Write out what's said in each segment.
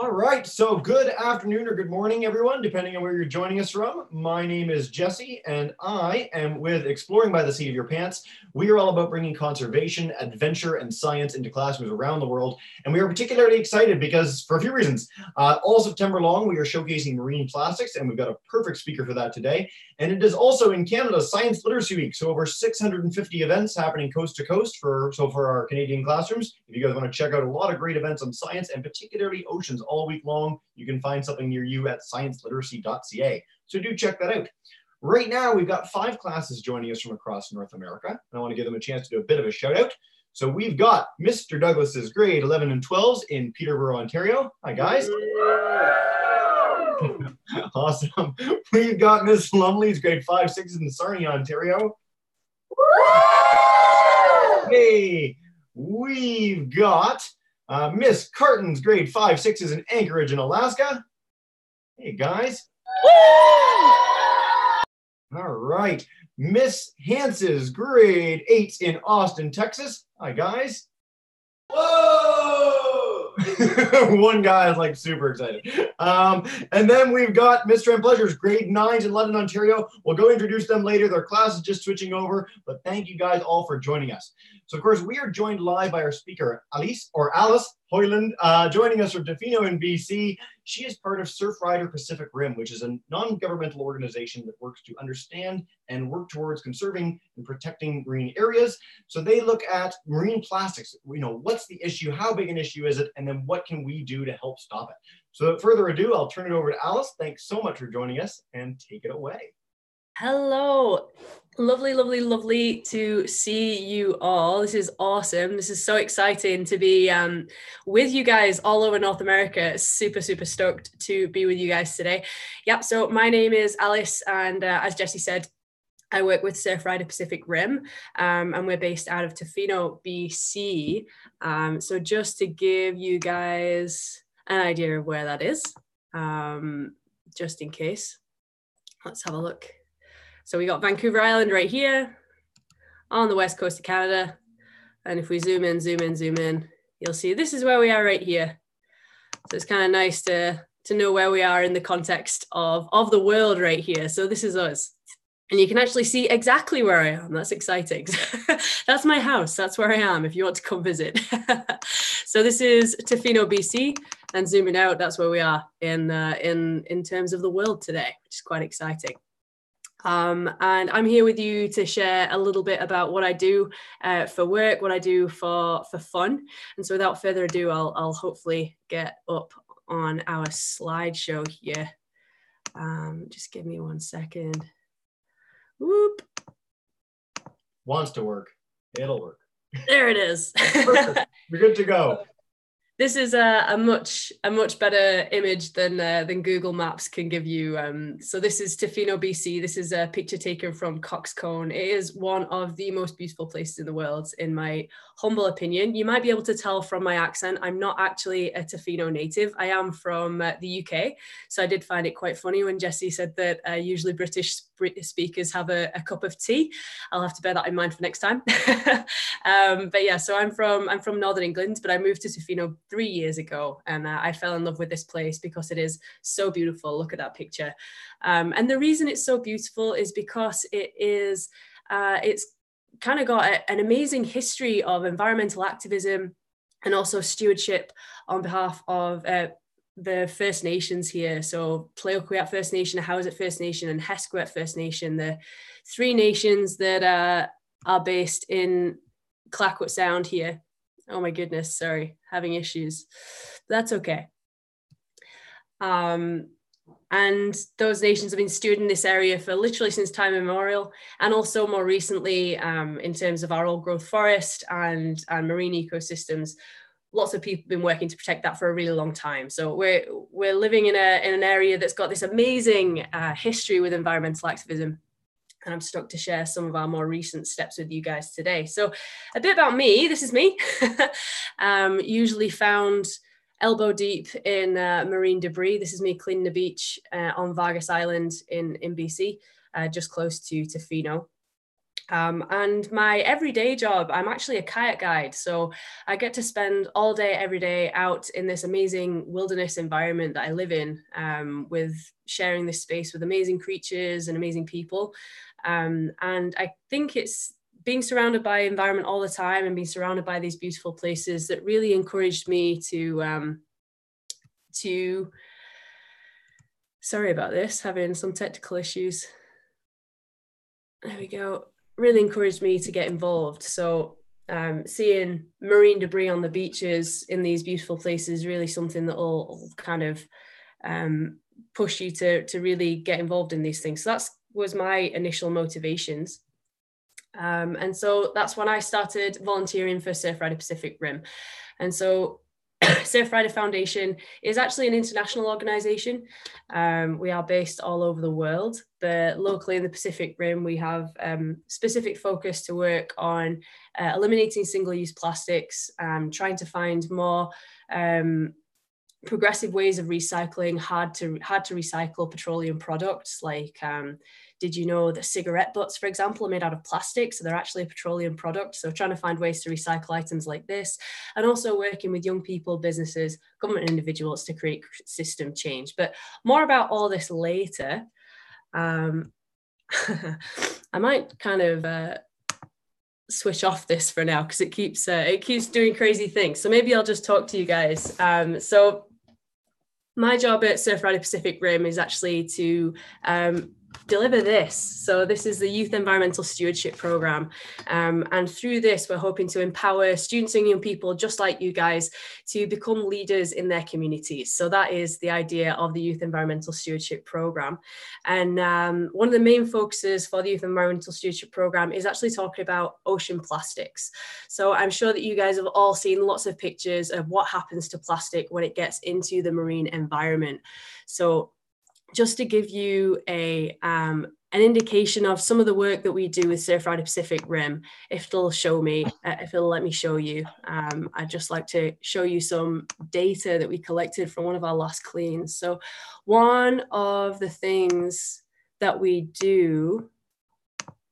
All right, so good afternoon or good morning, everyone, depending on where you're joining us from. My name is Jesse, and I am with Exploring by the Seat of Your Pants. We are all about bringing conservation, adventure, and science into classrooms around the world. And we are particularly excited because, for a few reasons, uh, all September long, we are showcasing marine plastics, and we've got a perfect speaker for that today. And it is also in Canada Science Literacy Week, so over 650 events happening coast to coast for so for our Canadian classrooms. If you guys want to check out a lot of great events on science and particularly oceans all week long. You can find something near you at scienceliteracy.ca. So do check that out. Right now, we've got five classes joining us from across North America. And I want to give them a chance to do a bit of a shout out. So we've got Mr. Douglas's grade 11 and 12s in Peterborough, Ontario. Hi, guys. awesome. We've got Miss Lumley's grade 5, 6s in Sarnia, Ontario. Hey, we've got uh, Miss Carton's grade five, sixes in Anchorage in Alaska. Hey guys. All right. Miss Hans's grade eights in Austin, Texas. Hi guys. Whoa! One guy is like super excited. Um, and then we've got Mr. and Pleasure's grade nines in London, Ontario. We'll go introduce them later. Their class is just switching over, but thank you guys all for joining us. So of course, we are joined live by our speaker, Alys or Alys Hoyland, uh, joining us from Tofino in BC. She is part of Surfrider Pacific Rim, which is a non-governmental organization that works to understand and work towards conserving and protecting marine areas. So they look at marine plastics. You know, what's the issue? How big an issue is it? And then what can we do to help stop it? So without further ado, I'll turn it over to Alys. Thanks so much for joining us and take it away. Hello. Lovely, lovely, lovely to see you all. This is awesome. This is so exciting to be um, with you guys all over North America. Super, super stoked to be with you guys today. Yep. So, my name is Alys, and uh, as Jesse said, I work with Surfrider Pacific Rim, um, and we're based out of Tofino, BC. Um, so, just to give you guys an idea of where that is, um, just in case, let's have a look. So we got Vancouver Island right here on the west coast of Canada. And if we zoom in, zoom in, zoom in, you'll see this is where we are right here. So it's kind of nice to, to know where we are in the context of, of the world right here. So this is us. And you can actually see exactly where I am. That's exciting. that's my house. That's where I am if you want to come visit. so this is Tofino, BC. And zooming out, that's where we are in, uh, in, in terms of the world today, which is quite exciting. Um, and I'm here with you to share a little bit about what I do uh, for work, what I do for for fun. And so, without further ado, I'll I'll hopefully get up on our slideshow here. Um, just give me one second. Whoop. Wants to work. It'll work. There it is. We're good to go this is a, a, much a much better image than uh, than Google Maps can give you. Um, so this is Tofino, BC. This is a picture taken from Coxcone. It is one of the most beautiful places in the world, in my humble opinion. You might be able to tell from my accent. I'm not actually a Tofino native. I am from uh, the UK, so I did find it quite funny when Jesse said that uh, usually British speakers have a, a, cup of tea. I'll have to bear that in mind for next time. um, but yeah, so I'm from I'm from Northern England, but I moved to Tofino three years ago, and uh, I fell in love with this place because it is so beautiful. Look at that picture, um, and the reason it's so beautiful is because it is uh, it's kind of got a, an amazing history of environmental activism and also stewardship on behalf of uh, the First Nations here. So Tla-o-qui-aht First Nation, Ahousaht First Nation, and Hesquiaht First Nation, the three nations that uh, are based in Clayoquot Sound here. Oh my goodness, sorry, having issues. That's okay. Um, and those nations have been stewarding this area for literally since time immemorial, and also more recently um, in terms of our old growth forest and, and marine ecosystems, lots of people have been working to protect that for a really long time. So we're we're living in a in an area that's got this amazing uh, history with environmental activism. And I'm stoked to share some of our more recent steps with you guys today. So, a bit about me. This is me. um, usually found elbow deep in uh, marine debris. This is me cleaning the beach uh, on Vargas Island in in BC, uh, just close to Tofino. Um, and my everyday job, I'm actually a kayak guide. So I get to spend all day, every day out in this amazing wilderness environment that I live in um, with sharing this space with amazing creatures and amazing people. Um, and I think it's being surrounded by environment all the time and being surrounded by these beautiful places that really encouraged me to um, to sorry about this having some technical issues there we go really encouraged me to get involved. So um, seeing marine debris on the beaches in these beautiful places really something that will kind of um, push you to to really get involved in these things. So that's was my initial motivations. Um, and so that's when I started volunteering for Surfrider Pacific Rim. And so Surfrider Foundation is actually an international organization. Um, we are based all over the world, but locally in the Pacific Rim, we have um, specific focus to work on uh, eliminating single-use plastics, um, trying to find more um, progressive ways of recycling hard to hard to recycle petroleum products like um, did you know that cigarette butts, for example, are made out of plastic? So they're actually a petroleum product. So trying to find ways to recycle items like this, and also working with young people, businesses, government individuals to create system change. But more about all this later. Um, I might kind of uh, switch off this for now because it keeps uh, it keeps doing crazy things. So maybe I'll just talk to you guys. Um, so my job at Surfrider Pacific Rim is actually to um, deliver this. So this is the Youth Environmental Stewardship Program. Um, and through this, we're hoping to empower students and young people just like you guys to become leaders in their communities. So that is the idea of the Youth Environmental Stewardship Program. And um, one of the main focuses for the Youth Environmental Stewardship Program is actually talking about ocean plastics. So I'm sure that you guys have all seen lots of pictures of what happens to plastic when it gets into the marine environment. So just to give you a um, an indication of some of the work that we do with Surfrider Pacific Rim, if it'll show me, uh, if it'll let me show you, um, I'd just like to show you some data that we collected from one of our last cleans. So one of the things that we do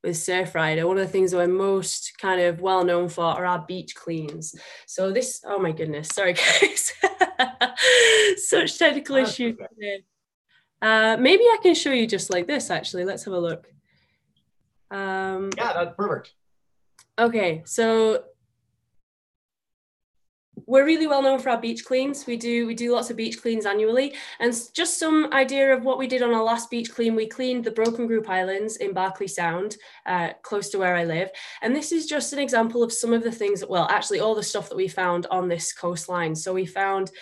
with Surfrider, one of the things that we're most kind of well known for are our beach cleans. So this, oh my goodness, sorry guys, such technical issues. Uh, maybe I can show you just like this, actually. Let's have a look. Um, yeah, that's perfect. Okay, so we're really well known for our beach cleans. We do we do lots of beach cleans annually, and just some idea of what we did on our last beach clean. We cleaned the Broken Group Islands in Barkley Sound, uh, close to where I live, and this is just an example of some of the things. That, well, actually, all the stuff that we found on this coastline. So we found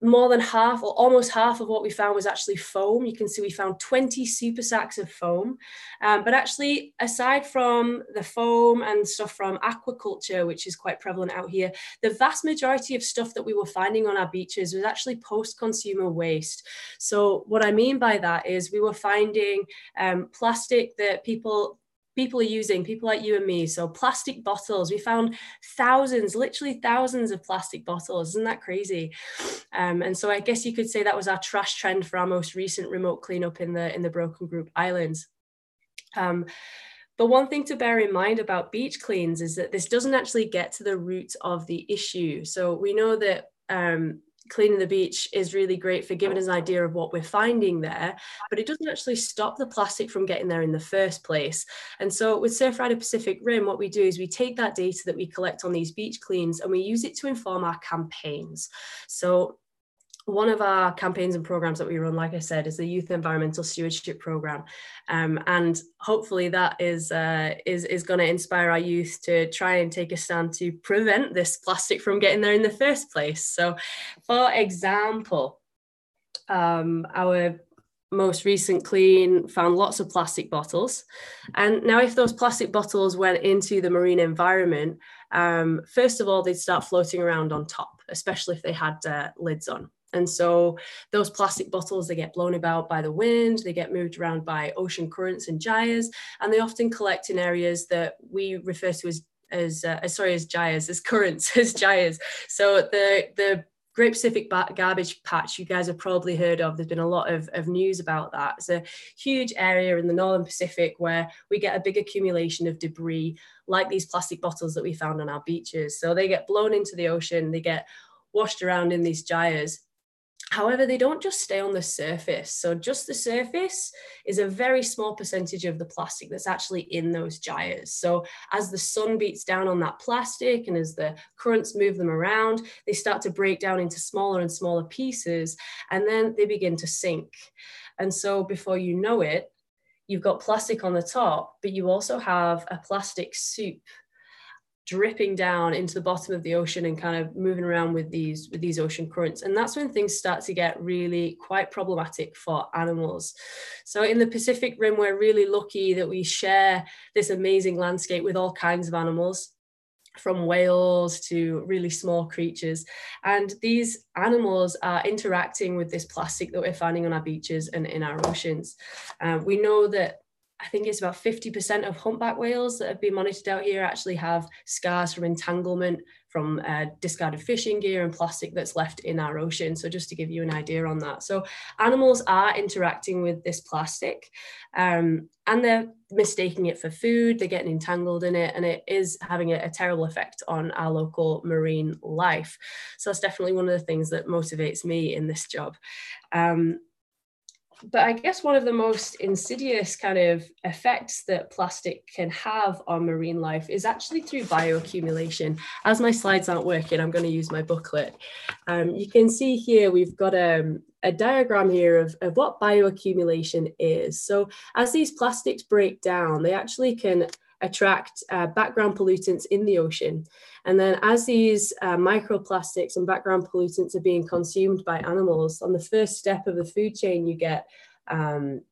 more than half or almost half of what we found was actually foam. You can see we found 20 super sacks of foam. Um, but actually, aside from the foam and stuff from aquaculture, which is quite prevalent out here, the vast majority of stuff that we were finding on our beaches was actually post consumer waste. So, what I mean by that is we were finding um, plastic that people people are using, people like you and me. So plastic bottles, we found thousands, literally thousands of plastic bottles. Isn't that crazy? Um, and so I guess you could say that was our trash trend for our most recent remote cleanup in the in the Broken Group Islands. Um, but one thing to bear in mind about beach cleans is that this doesn't actually get to the root of the issue. So we know that um, cleaning the beach is really great for giving us an idea of what we're finding there, but it doesn't actually stop the plastic from getting there in the first place. And so with Surfrider Pacific Rim, what we do is we take that data that we collect on these beach cleans and we use it to inform our campaigns. So one of our campaigns and programs that we run, like I said, is the Youth Environmental Stewardship Program, um, and hopefully that is uh, is is going to inspire our youth to try and take a stand to prevent this plastic from getting there in the first place. So, for example, um, our most recent clean found lots of plastic bottles, and now if those plastic bottles went into the marine environment, um, first of all they'd start floating around on top, especially if they had uh, lids on. And so those plastic bottles, they get blown about by the wind, they get moved around by ocean currents and gyres, and they often collect in areas that we refer to as as, uh, sorry as gyres, as currents, as gyres. So the the Great Pacific Garbage Patch, you guys have probably heard of. There's been a lot of, of news about that. It's a huge area in the Northern Pacific where we get a big accumulation of debris, like these plastic bottles that we found on our beaches. So they get blown into the ocean, they get washed around in these gyres However, they don't just stay on the surface. So, just the surface is a very small percentage of the plastic that's actually in those gyres. So, as the sun beats down on that plastic and as the currents move them around, they start to break down into smaller and smaller pieces, and then they begin to sink. And so, before you know it, you've got plastic on the top, but you also have a plastic soup dripping down into the bottom of the ocean and kind of moving around with these with these ocean currents and that's when things start to get really quite problematic for animals so in the pacific rim we're really lucky that we share this amazing landscape with all kinds of animals from whales to really small creatures. And these animals are interacting with this plastic that we're finding on our beaches and in our oceans. Uh, we know that I think it's about 50% of humpback whales that have been monitored out here actually have scars from entanglement from uh, discarded fishing gear and plastic that's left in our ocean. So just to give you an idea on that. So animals are interacting with this plastic um, and they're mistaking it for food, they're getting entangled in it and it is having a, a terrible effect on our local marine life. So that's definitely one of the things that motivates me in this job. Um, but I guess one of the most insidious kind of effects that plastic can have on marine life is actually through bioaccumulation. As my slides aren't working, I'm going to use my booklet. Um, you can see here we've got a, um, a diagram here of, of what bioaccumulation is. So as these plastics break down, they actually can attract uh, background pollutants in the ocean. And then as these uh, microplastics and background pollutants are being consumed by animals, on the first step of the food chain, you get um,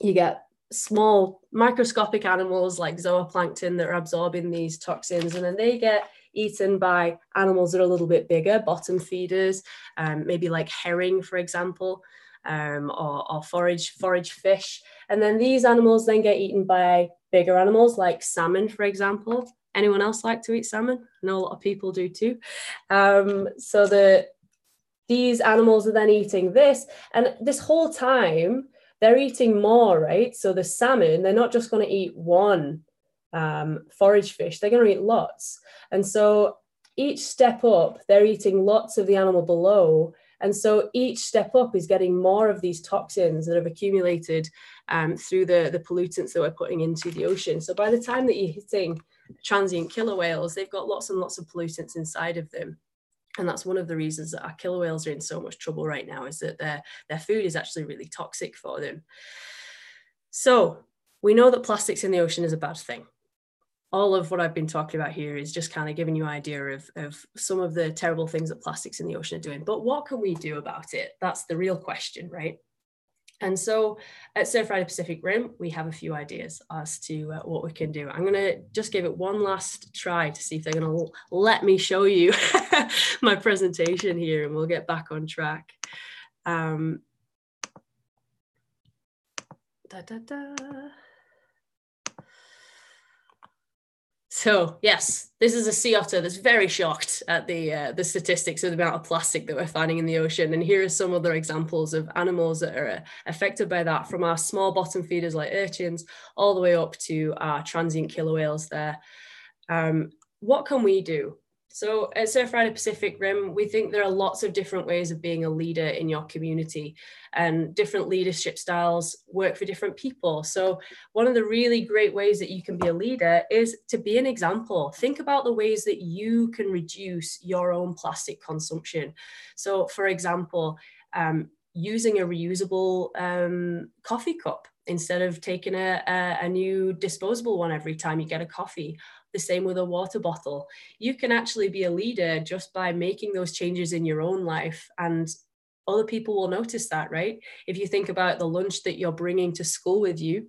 you get small microscopic animals like zooplankton that are absorbing these toxins, and then they get eaten by animals that are a little bit bigger, bottom feeders, um, maybe like herring, for example, um, or, or forage forage fish. And then these animals then get eaten by bigger animals like salmon, for example. Anyone else like to eat salmon? I know a lot of people do too. Um, so the these animals are then eating this, and this whole time they're eating more, right? So the salmon, they're not just going to eat one um, forage fish; they're going to eat lots. And so each step up, they're eating lots of the animal below, and so each step up is getting more of these toxins that have accumulated um, through the, the pollutants that we're putting into the ocean. So by the time that you're hitting transient killer whales, they've got lots and lots of pollutants inside of them. And that's one of the reasons that our killer whales are in so much trouble right now is that their, their food is actually really toxic for them. So we know that plastics in the ocean is a bad thing all of what I've been talking about here is just kind of giving you an idea of, of some of the terrible things that plastics in the ocean are doing. But what can we do about it? That's the real question, right? And so at Surfrider Pacific Rim, we have a few ideas as to uh, what we can do. I'm going to just give it one last try to see if they're going to let me show you my presentation here and we'll get back on track. Um, da, da, da. So yes, this is a sea otter that's very shocked at the uh, the statistics of the amount of plastic that we're finding in the ocean. And here are some other examples of animals that are uh, affected by that, from our small bottom feeders like urchins, all the way up to our transient killer whales. There, um, what can we do? So at Surfrider Pacific Rim, we think there are lots of different ways of being a leader in your community and different leadership styles work for different people. So one of the really great ways that you can be a leader is to be an example. Think about the ways that you can reduce your own plastic consumption. So for example, um, using a reusable um, coffee cup instead of taking a, a, a new disposable one every time you get a coffee the same with a water bottle. You can actually be a leader just by making those changes in your own life and other people will notice that, right? If you think about the lunch that you're bringing to school with you,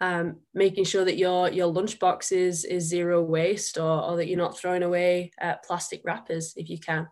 um, making sure that your your lunchbox is is zero waste or, or that you're not throwing away uh, plastic wrappers if you can.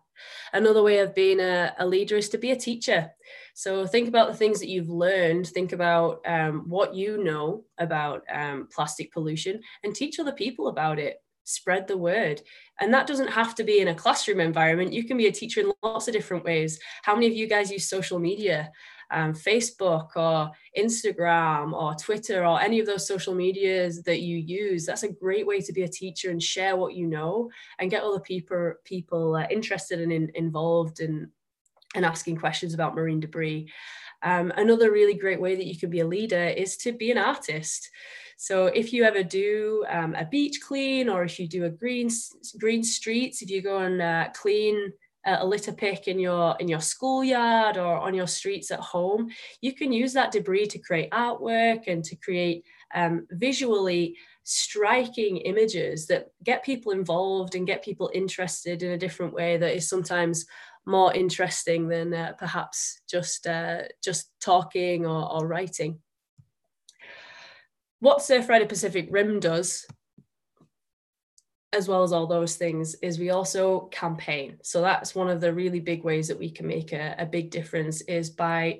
Another way of being a, a, leader is to be a teacher. So think about the things that you've learned, think about um, what you know about um, plastic pollution and teach other people about it. spread the word. And that doesn't have to be in a classroom environment. You can be a teacher in lots of different ways. How many of you guys use social media? Um, Facebook or Instagram or Twitter or any of those social medias that you use, that's a great way to be a teacher and share what you know and get other people people uh, interested and in, involved in and asking questions about marine debris. Um, another really great way that you can be a leader is to be an artist. So if you ever do um, a beach clean or if you do a green green streets, if you go and uh, clean a litter pick in your in your schoolyard or on your streets at home, you can use that debris to create artwork and to create um, visually striking images that get people involved and get people interested in a different way that is sometimes more interesting than uh, perhaps just uh, just talking or, or writing. What Surfrider Pacific Rim does, as well as all those things, is we also campaign. So that's one of the really big ways that we can make a, a big difference is by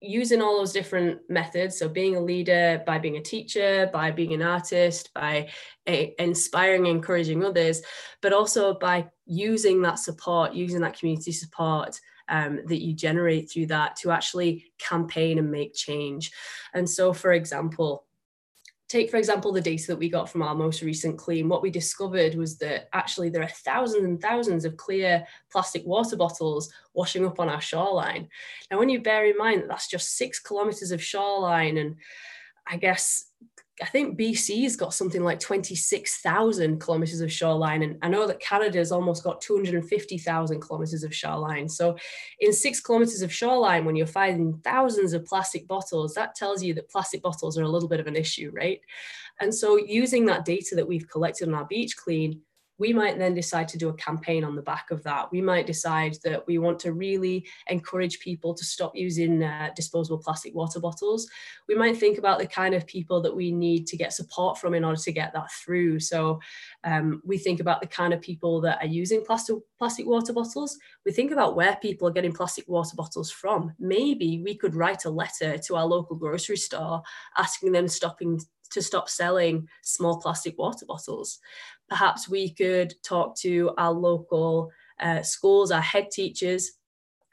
using all those different methods so being a leader by being a teacher by being an artist by a, inspiring encouraging others but also by using that support using that community support um, that you generate through that to actually campaign and make change and so for example take for example the data that we got from our most recent clean what we discovered was that actually there are thousands and thousands of clear plastic water bottles washing up on our shoreline. Now when you bear in mind that that's just six kilometers of shoreline and i guess I think BC's got something like 26,000 kilometers of shoreline. And I know that Canada's almost got 250,000 kilometers of shoreline. So, in six kilometers of shoreline, when you're finding thousands of plastic bottles, that tells you that plastic bottles are a little bit of an issue, right? And so, using that data that we've collected on our beach clean, we might then decide to do a campaign on the back of that. We might decide that we want to really encourage people to stop using uh, disposable plastic water bottles. We might think about the kind of people that we need to get support from in order to get that through. So um, we think about the kind of people that are using plastic, plastic water bottles. We think about where people are getting plastic water bottles from. Maybe we could write a letter to our local grocery store asking them stopping to stop selling small plastic water bottles. Perhaps we could talk to our local uh, schools, our head teachers,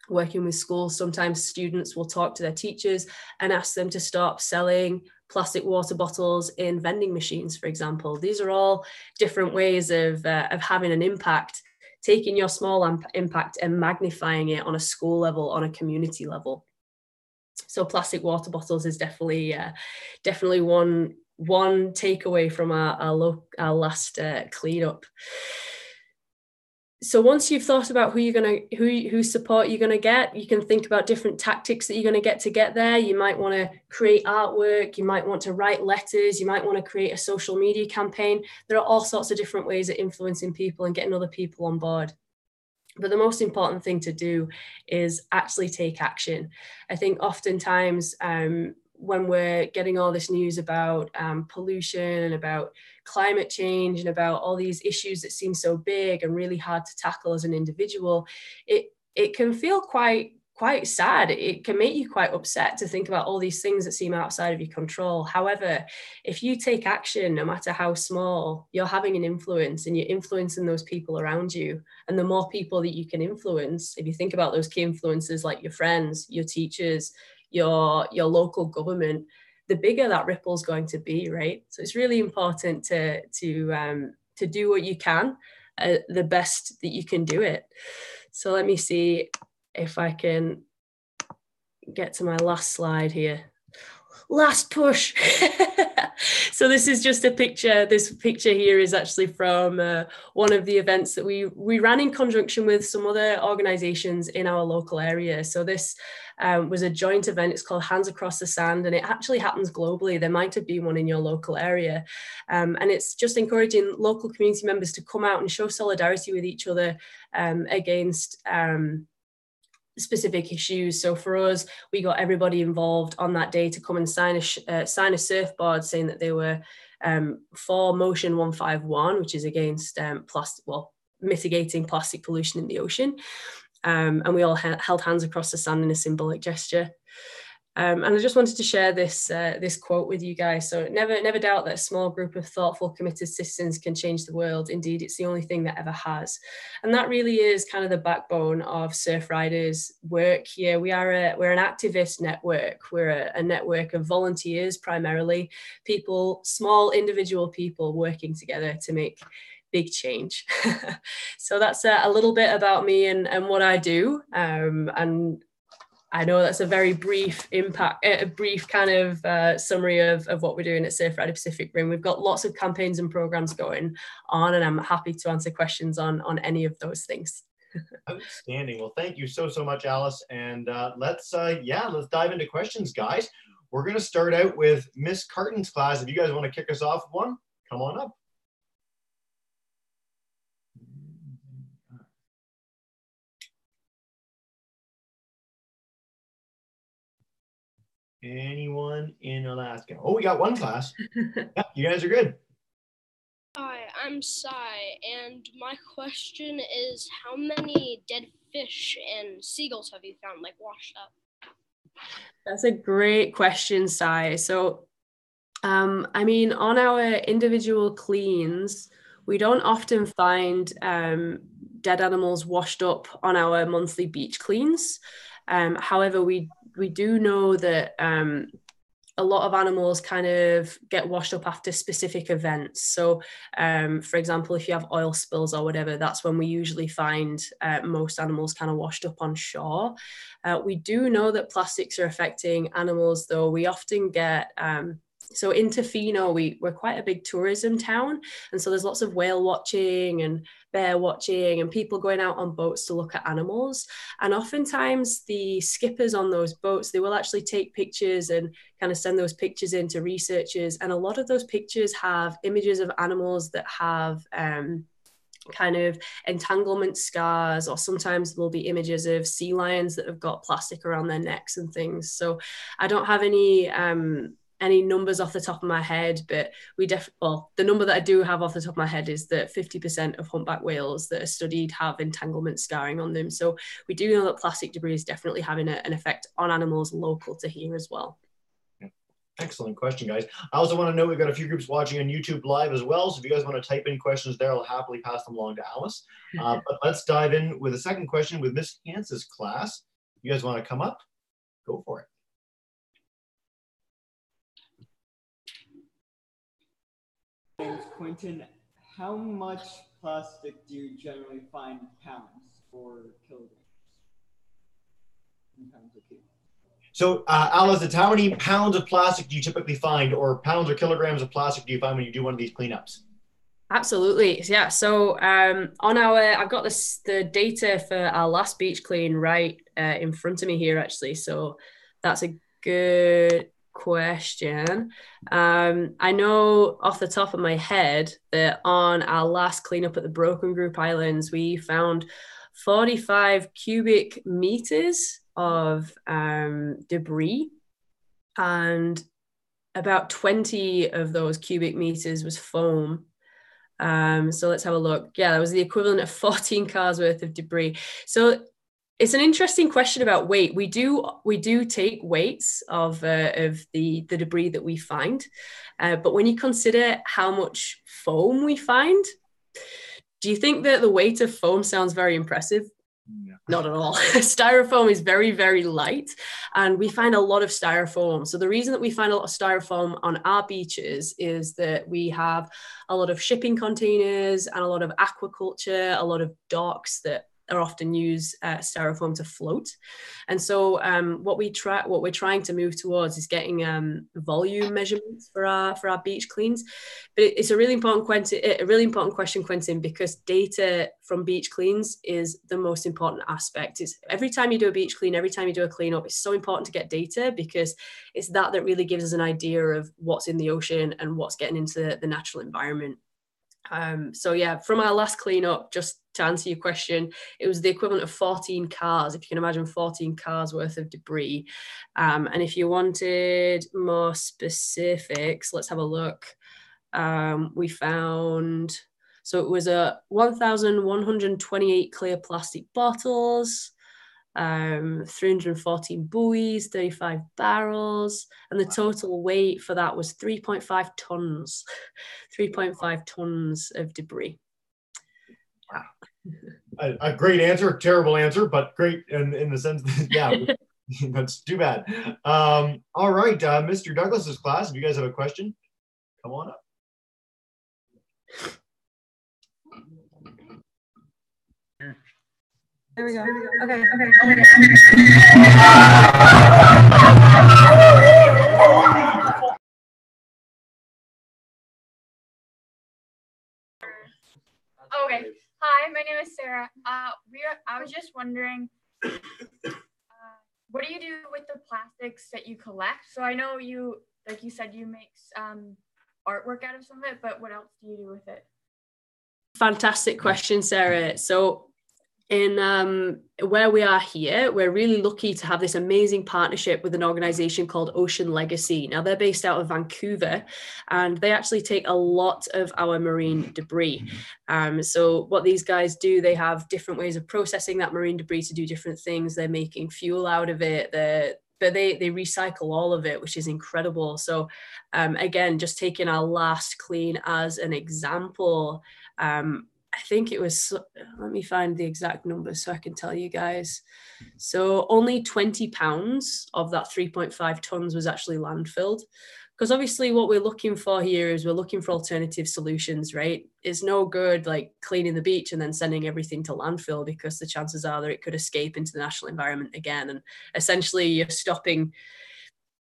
working with schools. Sometimes students will talk to their teachers and ask them to stop selling plastic water bottles in vending machines, for example. These are all different ways of, uh, of having an impact, taking your small impact and magnifying it on a school level, on a community level. So plastic water bottles is definitely uh, definitely one one takeaway from our, our, look, our last uh, cleanup. So once you've thought about who you're gonna who who support you're gonna get, you can think about different tactics that you're gonna get to get there. You might want to create artwork, you might want to write letters, you might want to create a social media campaign. There are all sorts of different ways of influencing people and getting other people on board. But the most important thing to do is actually take action. I think oftentimes um, when we're getting all this news about um, pollution and about climate change and about all these issues that seem so big and really hard to tackle as an individual, it it can feel quite quite sad. It can make you quite upset to think about all these things that seem outside of your control. However, if you take action, no matter how small, you're having an influence and you're influencing those people around you. And the more people that you can influence, if you think about those key influences like your friends, your teachers, your your local government the bigger that ripple is going to be right? So it's really important to to um, to do what you can uh, the best that you can do it. So let me see if i can get to my last slide here last push. So this is just a picture this picture here is actually from uh, one of the events that we we ran in conjunction with some other organizations in our local area. So this um, was a joint event. It's called hands across the sand and it actually happens globally. There might have been one in your local area. Um, and it's just encouraging local community members to come out and show solidarity with each other um, against um, specific issues. So for us, we got everybody involved on that day to come and sign a uh, sign a surfboard saying that they were um, for Motion 151, which is against um, plastic, well, mitigating plastic pollution in the ocean. Um, and we all ha- held hands across the sand in a symbolic gesture. Um, and I just wanted to share this uh, this quote with you guys. So never never doubt that a small group of thoughtful, committed citizens can change the world. Indeed, it's the only thing that ever has. And that really is kind of the backbone of Surfrider's work here. We are a we're an activist network. We're a, a network of volunteers, primarily people, small individual people working together to make big change. so that's a, a, little bit about me and, and what I do. Um, and I know that's a very brief impact, a brief kind of uh, summary of, of what we're doing at Surfrider Pacific Rim. We've got lots of campaigns and programs going on, and I'm happy to answer questions on on any of those things. Outstanding. Well, thank you so so much, Alys. And uh, let's uh, yeah, let's dive into questions, guys. We're gonna start out with Miss Carton's class. If you guys want to kick us off one, come on up. Anyone in Alaska? Oh, we got one class. yeah, you guys are good. Hi, I'm Sai, and my question is how many dead fish and seagulls have you found, like washed up? That's a great question, Sai. So, um, I mean, on our individual cleans, we don't often find um, dead animals washed up on our monthly beach cleans. Um, however, we we do know that um, a lot of animals kind of get washed up after specific events. So, um, for example, if you have oil spills or whatever, that's when we usually find uh, most animals kind of washed up on shore. Uh, we do know that plastics are affecting animals, though. We often get um, so in Tofino, we, we're quite a big tourism town. And so there's lots of whale watching and bear watching and people going out on boats to look at animals. And oftentimes the skippers on those boats, they will actually take pictures and kind of send those pictures in to researchers. And a lot of those pictures have images of animals that have um, kind of entanglement scars or sometimes there'll be images of sea lions that have got plastic around their necks and things so i don't have any um, any numbers off the top of my head, but we definitely, well, the number that I do have off the top of my head is that 50% of humpback whales that are studied have entanglement scarring on them. So we do know that plastic debris is definitely having a, an effect on animals local to here as well. Excellent question, guys. I also want to know we've got a few groups watching on YouTube live as well. So if you guys want to type in questions there, I'll happily pass them along to Alys. Uh, but let's dive in with a second question with Miss Hance's class. You guys want to come up? Go for it. Name's Quentin. How much plastic do you generally find pounds or kilograms? In pounds or kilos? So, uh, Alys, it's how many pounds of plastic do you typically find, or pounds or kilograms of plastic do you find when you do one of these cleanups? Absolutely, yeah. So um, on our, I've got this the data for our last beach clean right uh, in front of me here, actually. So that's a good question. Um, I know off the top of my head that on our last cleanup at the Broken Group Islands, we found 45 cubic meters of um, debris, and about 20 of those cubic meters was foam. Um, so let's have a look. Yeah, that was the equivalent of 14 cars worth of debris. So it's an interesting question about weight. We do we do take weights of uh, of the the debris that we find, uh, but when you consider how much foam we find, do you think that the weight of foam sounds very impressive? Yeah. Not at all. styrofoam is very, very light, and we find a lot of styrofoam. So, the reason that we find a lot of styrofoam on our beaches is that we have a lot of shipping containers and a lot of aquaculture, a lot of docks that are often use uh, styrofoam to float. And so um, what we try, what we're trying to move towards is getting um, volume measurements for our for our beach cleans. But it's a really important Quentin, a really important question, Quentin, because data from beach cleans is the most important aspect. It's every time you do a beach clean, every time you do a cleanup, it's so important to get data because it's that that really gives us an idea of what's in the ocean and what's getting into the natural environment. Um, so yeah, from our last cleanup, just to answer your question, it was the equivalent of 14 cars, if you can imagine 14 cars worth of debris. Um, and if you wanted more specifics, let's have a look. Um, we found, so it was a 1,128 clear plastic bottles, um, 314 buoys, 35 barrels, and the total weight for that was 3.5 tons. 3.5 tons of debris. A, a great answer, terrible answer, but great in, in the sense that, yeah, that's too bad. Um, all right, uh, Mr. Douglas's class, if you guys have a question, come on up. There we go. Okay. Okay. Okay. Hi, my name is Sarah. Uh, we are, I was just wondering, uh, what do you do with the plastics that you collect? So I know you, like you said, you make um, artwork out of some of it, but what else do you do with it? Fantastic question, Sarah. So in um, where we are here, we're really lucky to have this amazing partnership with an organization called Ocean Legacy. Now, they're based out of Vancouver and they actually take a lot of our marine debris. Um, so, what these guys do, they have different ways of processing that marine debris to do different things. They're making fuel out of it, they're but they they recycle all of it which is incredible so um, again just taking our last clean as an example um, I think it was, let me find the exact number so I can tell you guys. So only 20 pounds of that 3.5 tons was actually landfilled. Because obviously, what we're looking for here is we're looking for alternative solutions, right? It's no good like cleaning the beach and then sending everything to landfill because the chances are that it could escape into the national environment again. And essentially, you're stopping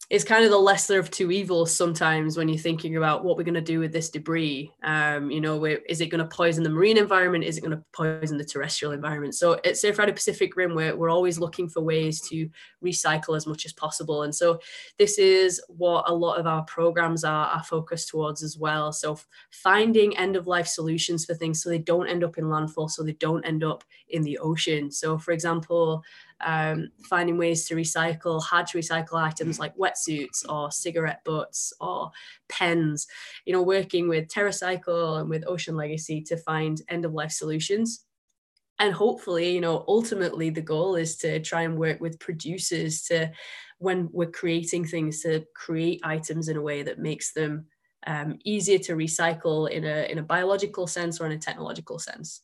it's kind of the lesser of two evils sometimes when you're thinking about what we're going to do with this debris. Um, you know, is it going to poison the marine environment? Is it going to poison the terrestrial environment? So at Surfrider Pacific Rim, we're, we're always looking for ways to recycle as much as possible. And so this is what a lot of our programs are, are focused towards as well. So finding end of life solutions for things so they don't end up in landfill, so they don't end up in the ocean. So for example, um, finding ways to recycle hard to recycle items like wetsuits or cigarette butts or pens. You know working with TerraCycle and with ocean legacy to find end of life solutions. And hopefully you know ultimately the goal is to try and work with producers to when we're creating things to create items in a way that makes them um, easier to recycle in a in a biological sense or in a technological sense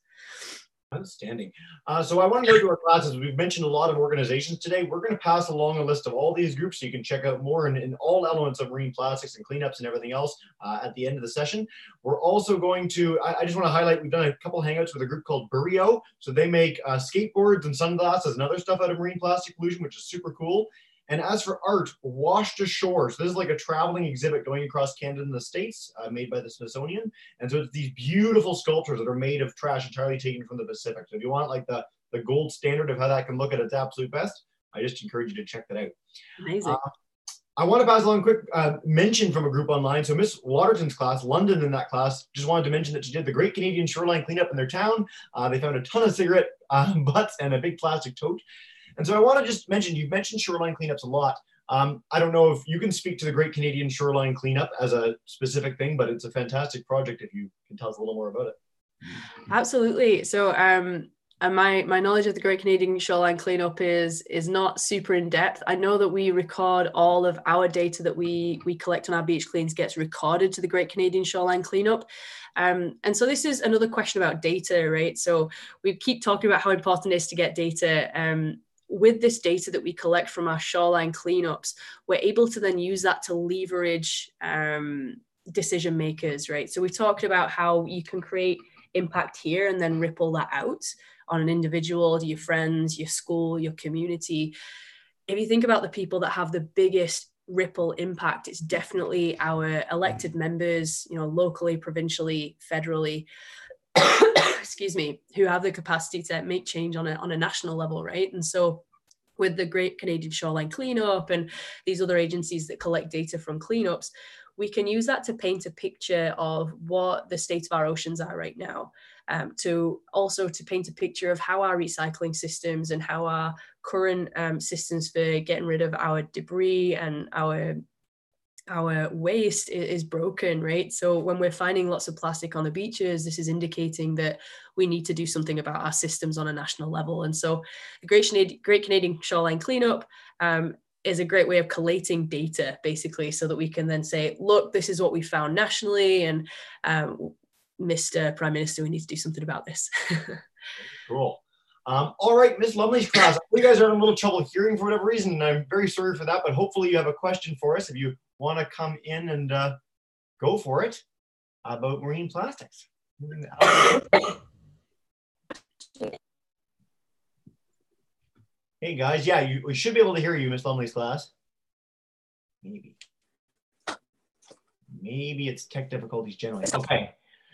Outstanding. Uh, so I want to go to our classes. We've mentioned a lot of organizations today. We're going to pass along a list of all these groups so you can check out more in, in all elements of marine plastics and cleanups and everything else uh, at the end of the session. We're also going to, I, I, just want to highlight, we've done a couple hangouts with a group called Bureo. So they make uh, skateboards and sunglasses and other stuff out of marine plastic pollution, which is super cool. And as for art, washed ashore. So this is like a traveling exhibit going across Canada and the States, uh, made by the Smithsonian. And so it's these beautiful sculptures that are made of trash entirely taken from the Pacific. So if you want like the, the gold standard of how that can look at its absolute best, I just encourage you to check that out. Amazing. Uh, I want to pass along a quick uh, mention from a group online. So Miss Waterton's class, London in that class, just wanted to mention that she did the Great Canadian Shoreline Cleanup in their town. Uh, they found a ton of cigarette uh, butts and a big plastic tote. And so I want to just mention, you've mentioned shoreline cleanups a lot. Um, I don't know if you can speak to the Great Canadian Shoreline Cleanup as a specific thing, but it's a fantastic project if you can tell us a little more about it. Absolutely. So, um, and my my knowledge of the Great Canadian Shoreline Cleanup is is not super in depth. I know that we record all of our data that we we collect on our beach cleans gets recorded to the Great Canadian Shoreline Cleanup. Um, and so this is another question about data, right? So we keep talking about how important it is to get data. Um, with this data that we collect from our shoreline cleanups, we're able to then use that to leverage um, decision makers, right? So we talked about how you can create impact here and then ripple that out on an individual, to your friends, your school, your community. If you think about the people that have the biggest ripple impact, it's definitely our elected members, you know, locally, provincially, federally. excuse me, who have the capacity to make change on a, on a national level, right? And so with the Great Canadian Shoreline Cleanup and these other agencies that collect data from cleanups, we can use that to paint a picture of what the state of our oceans are right now. Um, to also to paint a picture of how our recycling systems and how our current um, systems for getting rid of our debris and our our waste is broken, right? So when we're finding lots of plastic on the beaches, this is indicating that we need to do something about our systems on a national level. And so the Great, Great Canadian Shoreline Cleanup um, is a great way of collating data, basically, so that we can then say, look, this is what we found nationally, and um, Mr. Prime Minister, we need to do something about this. cool. Um, all right, Miss Lumley's class. You guys are in a little trouble hearing for whatever reason, and I'm very sorry for that. But hopefully, you have a question for us if you want to come in and uh, go for it about marine plastics. Hey guys, yeah, you, we should be able to hear you, Miss Lumley's class. Maybe. Maybe it's tech difficulties generally. Okay,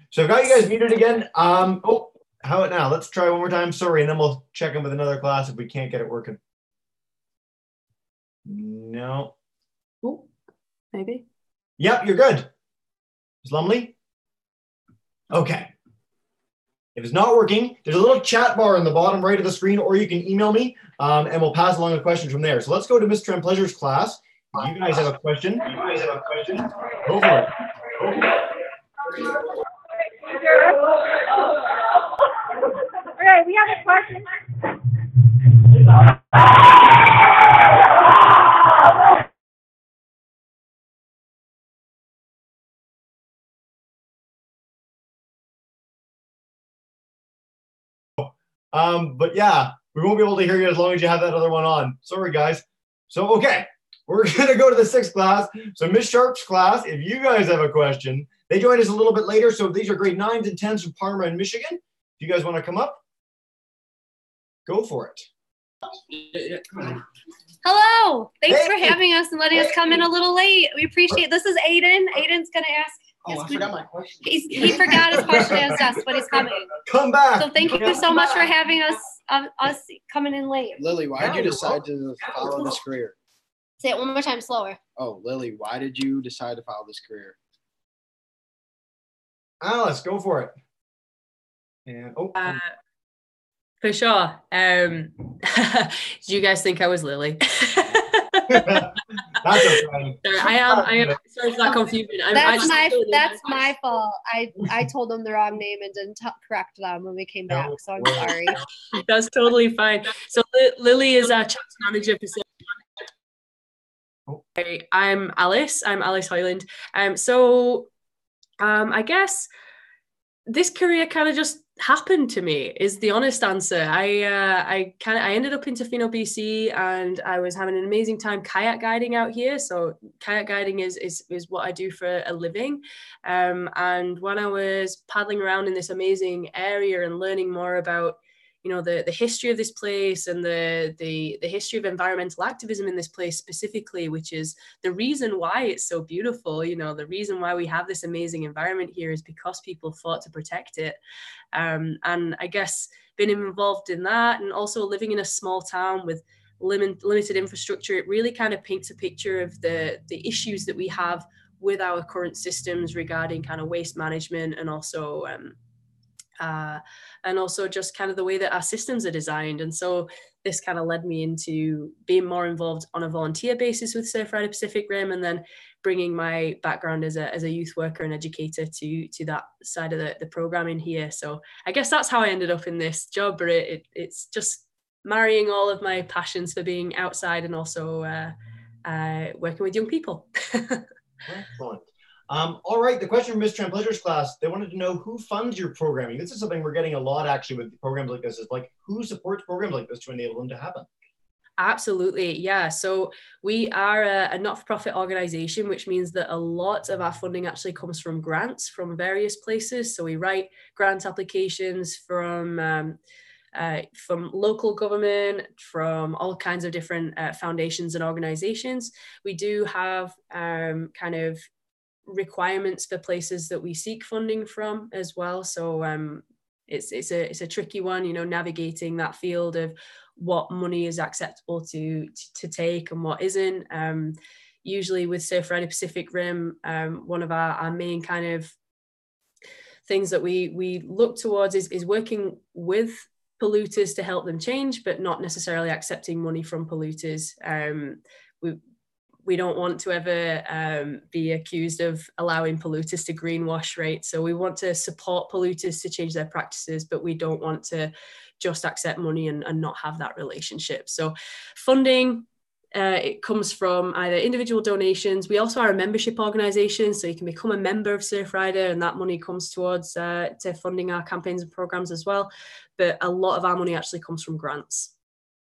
so I've got you guys muted again. Um, oh, how it now? Let's try one more time. Sorry, and then we'll check in with another class if we can't get it working. No. Maybe. Yep, you're good. Is Lumley? Okay. If it's not working, there's a little chat bar in the bottom right of the screen, or you can email me um, and we'll pass along the questions from there. So let's go to Miss Trempleasure's class. If you guys have a question, you guys have a question, go for it. Go for it. Okay, we have a question. Um, but yeah, we won't be able to hear you as long as you have that other one on. Sorry, guys. So, okay, we're going to go to the sixth class. So, Miss Sharp's class, if you guys have a question, they joined us a little bit later. So, these are grade nines and tens from Parma and Michigan. If you guys want to come up, go for it. Hello. Thanks Hey. for having us and letting us come in a little late. We appreciate This is Aiden. Aiden's going to ask. Oh, his I forgot my question. He's, he forgot his question as us, but he's coming. Come back. So thank you so much for having us um, us coming in late. Lily, why did you decide to follow this career? Say it one more time slower. Oh, Lily, why did you decide to follow this career? Alys, go for it. And oh, Uh, for sure. Um, do you guys think I was Lily? that's okay. Sorry, I am. I am. Sorry for that confusion. I'm, That's my that's my fault. I I told them the wrong name and didn't t- correct them when we came back. So I'm sorry. That's totally fine. So Li- Lily is our chapter manager for. Oh. Hey, I'm Alys. I'm Alys Hoyland. Um, so um, I guess this career kind of just happened to me. Is the honest answer. I uh, I kind of I ended up in Tofino, BC, and I was having an amazing time kayak guiding out here. So kayak guiding is is is what I do for a living. Um, and when I was paddling around in this amazing area and learning more about you know the the history of this place and the the the history of environmental activism in this place specifically which is the reason why it's so beautiful you know the reason why we have this amazing environment here is because people fought to protect it. Um, and i guess being involved in that and also living in a small town with limit, limited infrastructure it really kind of paints a picture of the the issues that we have with our current systems regarding kind of waste management and also um, uh, and also just kind of the way that our systems are designed. And so this kind of led me into being more involved on a volunteer basis with Surfrider Pacific Rim, and then bringing my background as a, as a youth worker and educator to to that side of the, the programming here. So I guess that's how I ended up in this job, but it, it it's just marrying all of my passions for being outside and also uh, uh, working with young people. Excellent. Um, all right, the question from Miss Trempleasure's class, they wanted to know who funds your programming. This is something we're getting a lot actually with programs like this, is like who supports programs like this to enable them to happen? Absolutely, yeah. So we are a, a not-for-profit organization, which means that a lot of our funding actually comes from grants from various places. So we write grant applications from um, uh, from local government, from all kinds of different uh, foundations and organizations. We do have um, kind of requirements for places that we seek funding from as well. So um, it's it's a it's a tricky one, you know, navigating that field of what money is acceptable to to, to take and what isn't. Um, usually with Surfrider Pacific Rim, um, one of our, our main kind of things that we we look towards is, is working with polluters to help them change, but not necessarily accepting money from polluters. Um, we we don't want to ever um, be accused of allowing polluters to greenwash, right? So we want to support polluters to change their practices, but we don't want to just accept money and, and not have that relationship. So funding, uh, it comes from either individual donations. We also are a membership organisation, so you can become a member of Surfrider, and that money comes towards uh, to funding our campaigns and programs as well. But a lot of our money actually comes from grants.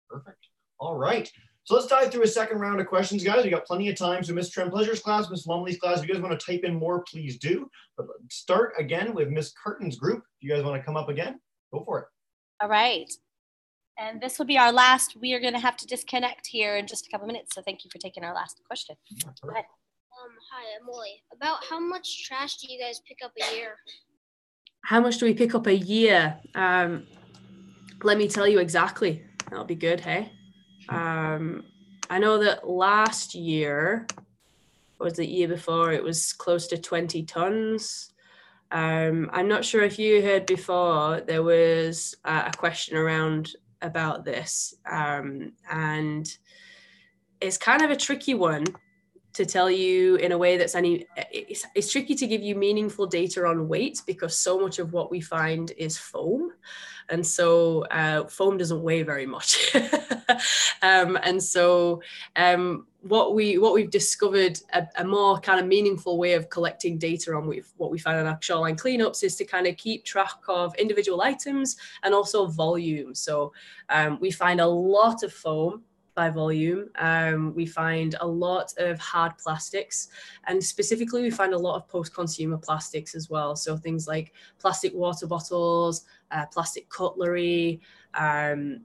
Perfect. All right. So let's dive through a second round of questions, guys. We got plenty of time. So Miss Trem Pleasure's class, Miss Lumley's class, if you guys want to type in more, please do. But let's start again with Miss Carton's group. If you guys want to come up again, go for it. All right. And this will be our last. We are going to have to disconnect here in just a couple minutes. So thank you for taking our last question. Go ahead. Um, hi, I'm Molly. About how much trash do you guys pick up a year? How much do we pick up a year? Um, let me tell you exactly. That'll be good, hey? Um, I know that last year, or was the year before, it was close to 20 tons. Um, I'm not sure if you heard before, there was a question around about this. Um, and it's kind of a tricky one to tell you in a way that's any it's, it's tricky to give you meaningful data on weight because so much of what we find is foam and so uh, foam doesn't weigh very much. Um, and so um, what we what we've discovered a, a, more kind of meaningful way of collecting data on what we find in our shoreline cleanups is to kind of keep track of individual items and also volume. So um, we find a lot of foam by volume. Um, we find a lot of hard plastics, and specifically, we find a lot of post consumer plastics as well. So, things like plastic water bottles, uh, plastic cutlery, um,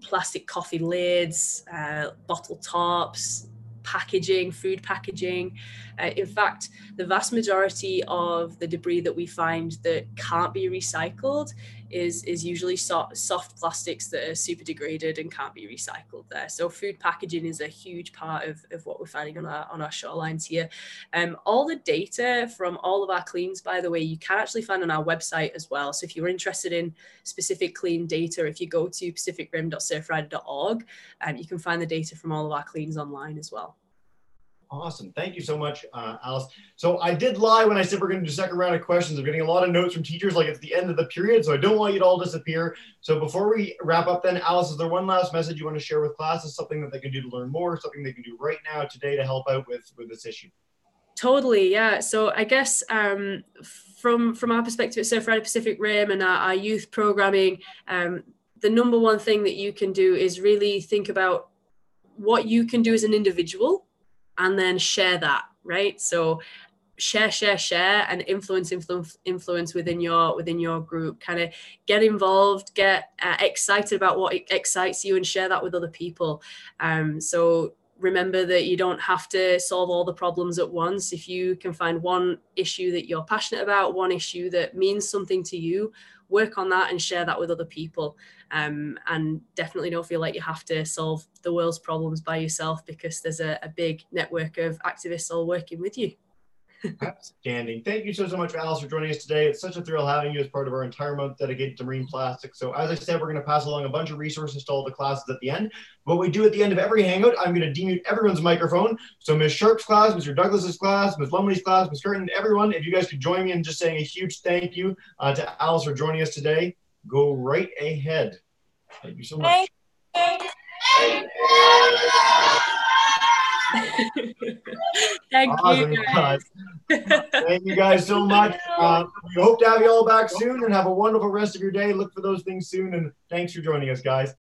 plastic coffee lids, uh, bottle tops, packaging, food packaging. Uh, in fact, the vast majority of the debris that we find that can't be recycled is, is usually so- soft plastics that are super degraded and can't be recycled there. So food packaging is a huge part of, of what we're finding on our, on our shorelines here. Um, all the data from all of our cleans, by the way, you can actually find on our website as well. So if you're interested in specific clean data, if you go to pacificrim.surfrider.org, um, you can find the data from all of our cleans online as well. Awesome. Thank you so much, uh, Alys. So I did lie when I said we're going to do second round of questions. I'm getting a lot of notes from teachers like it's the end of the period, so I don't want you to all disappear. So before we wrap up then, Alys, is there one last message you want to share with classes, something that they can do to learn more, something they can do right now today to help out with, with this issue? Totally, yeah. So I guess um, from from our perspective at Surfrider Pacific Rim and our, our youth programming, um, the number one thing that you can do is really think about what you can do as an individual and then share that right? So share share share and influence influence influence within your within your group. Kind of get involved get uh, excited about what excites you and share that with other people. Um, so remember that you don't have to solve all the problems at once. If you can find one issue that you're passionate about one issue that means something to you work on that and share that with other people. Um, and definitely don't feel like you have to solve the world's problems by yourself because there's a, a big network of activists all working with you. Outstanding. Thank you so, so much, Alys, for joining us today. It's such a thrill having you as part of our entire month dedicated to marine plastics. So as I said, we're going to pass along a bunch of resources to all the classes at the end. What we do at the end of every Hangout, I'm going to demute everyone's microphone. So Ms. Sharp's class, Mr. Douglas's class, Ms. Lumley's class, Ms. Curtin, everyone, if you guys could join me in just saying a huge thank you uh, to Alys for joining us today, go right ahead. Thank you so much. Thank awesome, you guys. Thank you guys so much. Uh, we hope to have you all back soon and have a wonderful rest of your day. Look for those things soon. And thanks for joining us, guys.